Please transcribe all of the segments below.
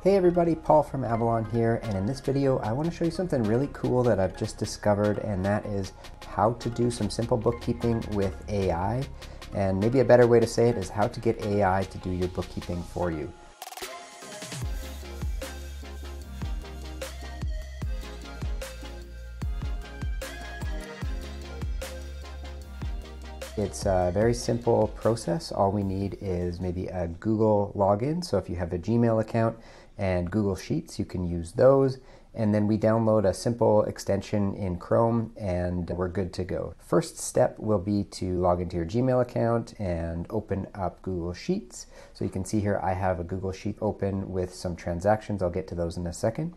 Hey everybody, Paul from Avalon here, and in this video I want to show you something really cool that I've just discovered, and that is how to do some simple bookkeeping with AI. And maybe a better way to say it is how to get AI to do your bookkeeping for you. It's a very simple process. All we need is maybe a Google login. So if you have a Gmail account and Google Sheets, you can use those. And then we download a simple extension in Chrome and we're good to go. First step will be to log into your Gmail account and open up Google Sheets. So you can see here I have a Google Sheet open with some transactions. I'll get to those in a second.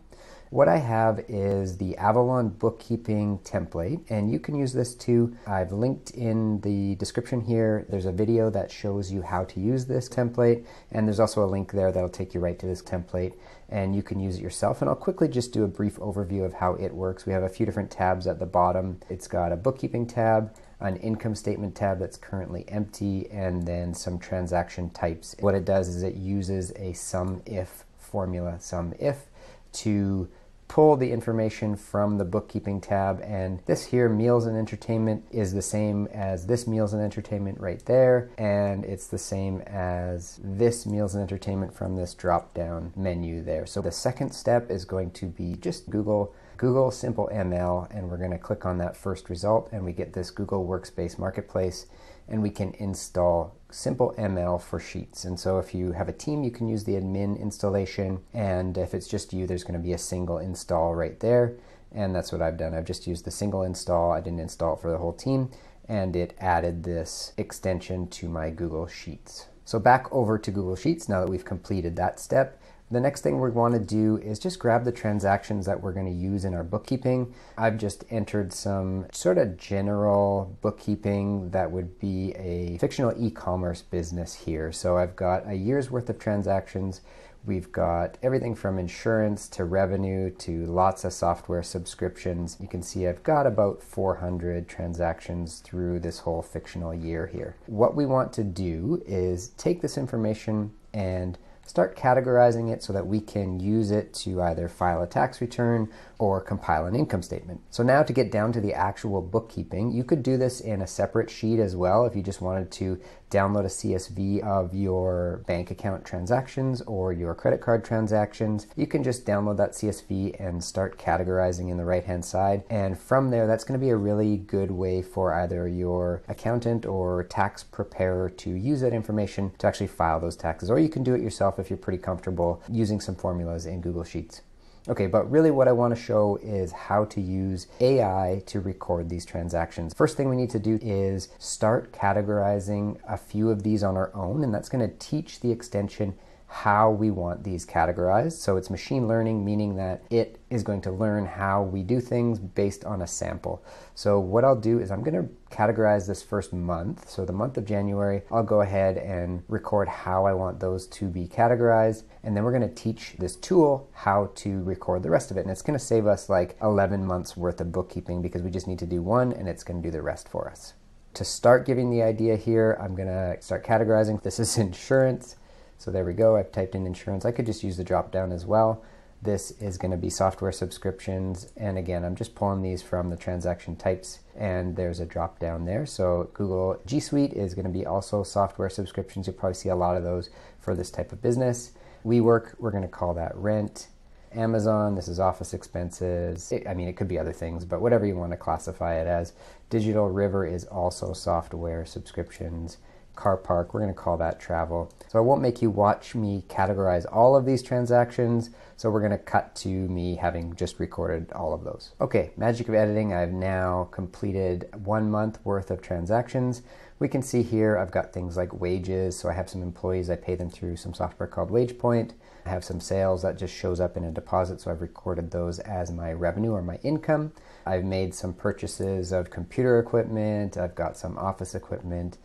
What I have is the Avalon bookkeeping template, and you can use this too. I've linked in the description here. There's a video that shows you how to use this template, and there's also a link there that'll take you right to this template, and you can use it yourself. And I'll quickly just do a brief overview of how it works. We have a few different tabs at the bottom. It's got a bookkeeping tab, an income statement tab that's currently empty, and then some transaction types. What it does is it uses a sum if formula, sum if, to pull the information from the bookkeeping tab and this here meals and entertainment is the same as this meals and entertainment right there and it's the same as this meals and entertainment from this drop down menu there. So the second step is going to be just google google simple ml and we're going to click on that first result and we get this google workspace marketplace and we can install simple ML for Sheets. And so if you have a team, you can use the admin installation. And if it's just you, there's going to be a single install right there. And that's what I've done. I've just used the single install. I didn't install it for the whole team. And it added this extension to my Google Sheets. So back over to Google Sheets now that we've completed that step. The next thing we want to do is just grab the transactions that we're going to use in our bookkeeping. I've just entered some sort of general bookkeeping that would be a fictional e-commerce business here. So I've got a year's worth of transactions. We've got everything from insurance to revenue to lots of software subscriptions. You can see I've got about 400 transactions through this whole fictional year here. What we want to do is take this information and start categorizing it so that we can use it to either file a tax return or compile an income statement. So now to get down to the actual bookkeeping, you could do this in a separate sheet as well if you just wanted to download a CSV of your bank account transactions or your credit card transactions. You can just download that CSV and start categorizing in the right hand side. And from there, that's going to be a really good way for either your accountant or tax preparer to use that information to actually file those taxes. Or you can do it yourself if you're pretty comfortable using some formulas in Google Sheets. Okay, but really what I want to show is how to use AI to record these transactions. First thing we need to do is start categorizing a few of these on our own, and that's going to teach the extension how we want these categorized. So it's machine learning, meaning that it is going to learn how we do things based on a sample. So what I'll do is I'm going to categorize this first month. So the month of January, I'll go ahead and record how I want those to be categorized. And then we're going to teach this tool how to record the rest of it. And it's going to save us like 11 months worth of bookkeeping because we just need to do one and it's going to do the rest for us. To start giving the idea here, I'm going to start categorizing. This is insurance. So there we go. I've typed in insurance. I could just use the drop down as well. This is going to be software subscriptions. And again, I'm just pulling these from the transaction types and there's a drop down there. So Google G Suite is going to be also software subscriptions. You'll probably see a lot of those for this type of business. WeWork, we're going to call that rent. Amazon, this is office expenses. I mean, it could be other things, but whatever you want to classify it as. Digital River is also software subscriptions car park. We're going to call that travel. So I won't make you watch me categorize all of these transactions. So we're going to cut to me having just recorded all of those. Okay, magic of editing. I've now completed one month worth of transactions. We can see here I've got things like wages. So I have some employees, I pay them through some software called WagePoint. I have some sales that just shows up in a deposit. So I've recorded those as my revenue or my income. I've made some purchases of computer equipment. I've got some office equipment.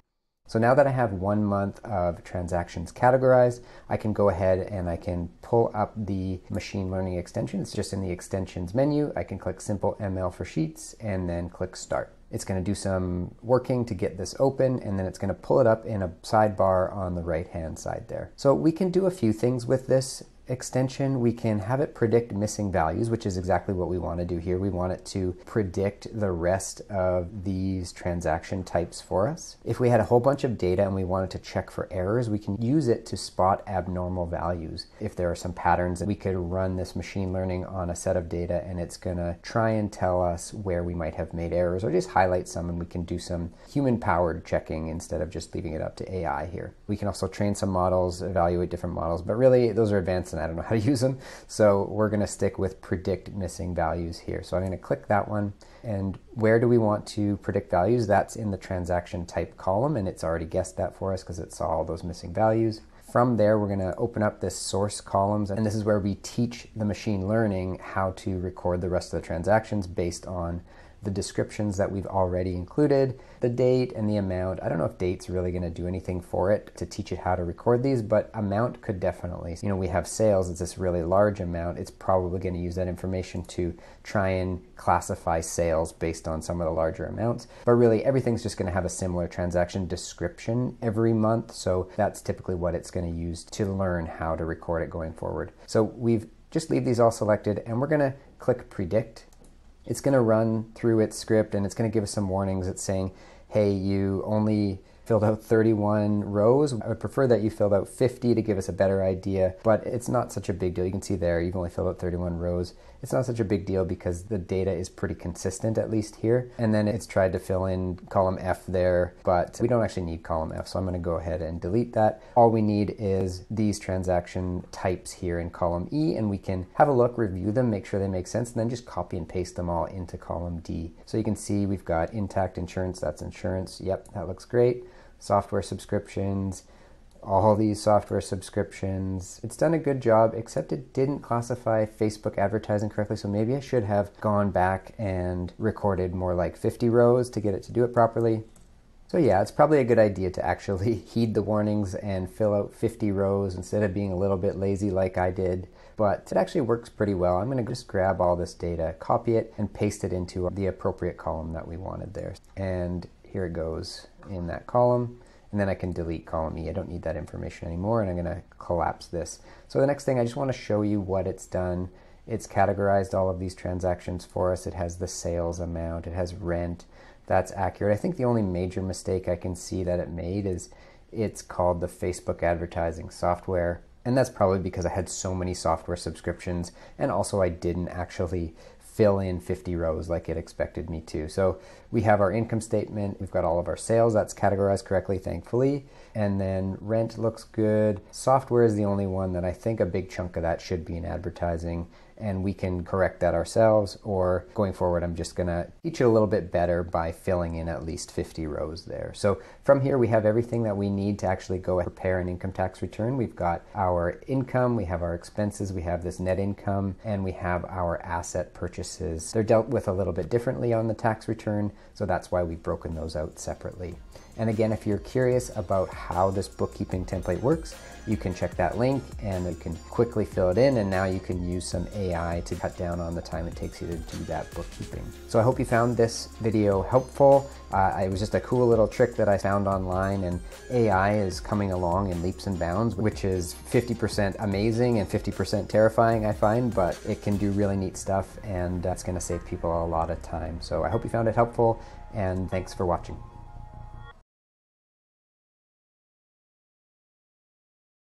So now that I have one month of transactions categorized, I can go ahead and I can pull up the machine learning extension. It's just in the extensions menu. I can click simple ML for sheets and then click start. It's going to do some working to get this open and then it's going to pull it up in a sidebar on the right hand side there. So we can do a few things with this extension, we can have it predict missing values, which is exactly what we want to do here. We want it to predict the rest of these transaction types for us. If we had a whole bunch of data and we wanted to check for errors, we can use it to spot abnormal values. If there are some patterns, we could run this machine learning on a set of data and it's going to try and tell us where we might have made errors or just highlight some and we can do some human powered checking instead of just leaving it up to AI here. We can also train some models, evaluate different models, but really those are advanced and I don't know how to use them. So we're going to stick with predict missing values here. So I'm going to click that one. And where do we want to predict values? That's in the transaction type column, and it's already guessed that for us because it saw all those missing values. From there, we're going to open up this source columns, and this is where we teach the machine learning how to record the rest of the transactions based on the descriptions that we've already included, the date and the amount. I don't know if date's really going to do anything for it to teach it how to record these, but amount could definitely. You know, we have sales, it's this really large amount. It's probably going to use that information to try and classify sales based on some of the larger amounts. But really, everything's just going to have a similar transaction description every month. So that's typically what it's going to use to learn how to record it going forward. So we've just leave these all selected and we're going to click predict it's going to run through its script and it's going to give us some warnings. It's saying, hey, you only filled out 31 rows. I would prefer that you filled out 50 to give us a better idea, but it's not such a big deal. You can see there, you've only filled out 31 rows. It's not such a big deal because the data is pretty consistent, at least here. And then it's tried to fill in column F there, but we don't actually need column F, so I'm gonna go ahead and delete that. All we need is these transaction types here in column E, and we can have a look, review them, make sure they make sense, and then just copy and paste them all into column D. So you can see we've got intact insurance, that's insurance. Yep, that looks great software subscriptions, all these software subscriptions. It's done a good job, except it didn't classify Facebook advertising correctly. So maybe I should have gone back and recorded more like 50 rows to get it to do it properly. So, yeah, it's probably a good idea to actually heed the warnings and fill out 50 rows instead of being a little bit lazy like I did. But it actually works pretty well. I'm going to just grab all this data, copy it, and paste it into the appropriate column that we wanted there. And here it goes in that column. And then I can delete column E. I don't need that information anymore, and I'm going to collapse this. So the next thing, I just want to show you what it's done. It's categorized all of these transactions for us. It has the sales amount. It has rent. That's accurate. I think the only major mistake I can see that it made is it's called the Facebook advertising software. And that's probably because I had so many software subscriptions, and also I didn't actually fill in 50 rows like it expected me to. So we have our income statement, we've got all of our sales, that's categorized correctly, thankfully. And then rent looks good. Software is the only one that I think a big chunk of that should be in advertising and we can correct that ourselves. Or going forward, I'm just going to teach you a little bit better by filling in at least 50 rows there. So from here, we have everything that we need to actually go prepare an income tax return. We've got our income, we have our expenses, we have this net income, and we have our asset purchases. They're dealt with a little bit differently on the tax return, so that's why we've broken those out separately. And again, if you're curious about how this bookkeeping template works, you can check that link and you can quickly fill it in and now you can use some AI to cut down on the time it takes you to do that bookkeeping. So I hope you found this video helpful. Uh, it was just a cool little trick that I found online and AI is coming along in leaps and bounds, which is 50% amazing and 50% terrifying, I find, but it can do really neat stuff and that's gonna save people a lot of time. So I hope you found it helpful and thanks for watching.